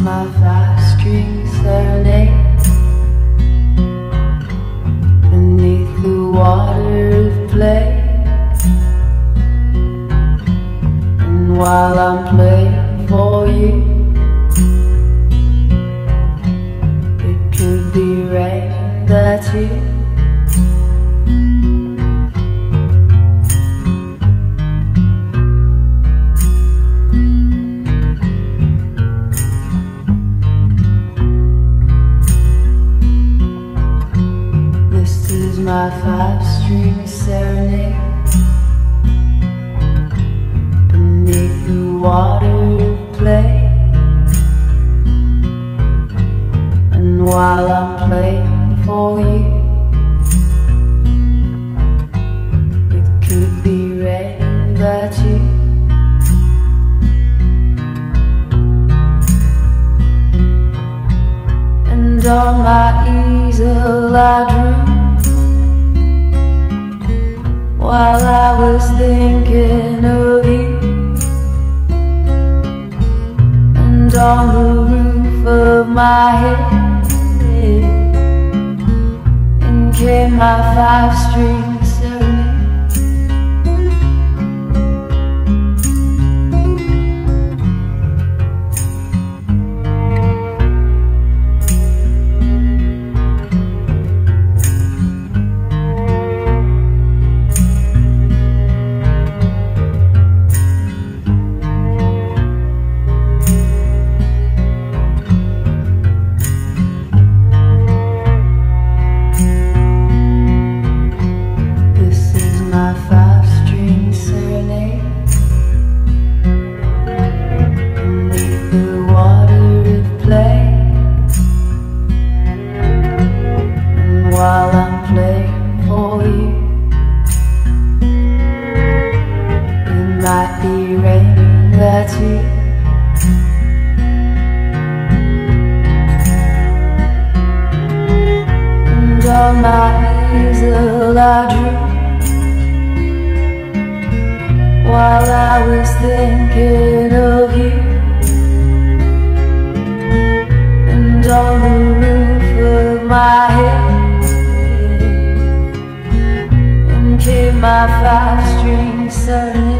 my five string serenade. My five string serenade beneath the water play. And while I'm playing for you, it could be rain that you. And on my easel I drew while I was thinking of you. And on the roof of my head, in came my five rain. And on my easel I drew While I was thinking of you. And on the roof of my head. And came my five string serenade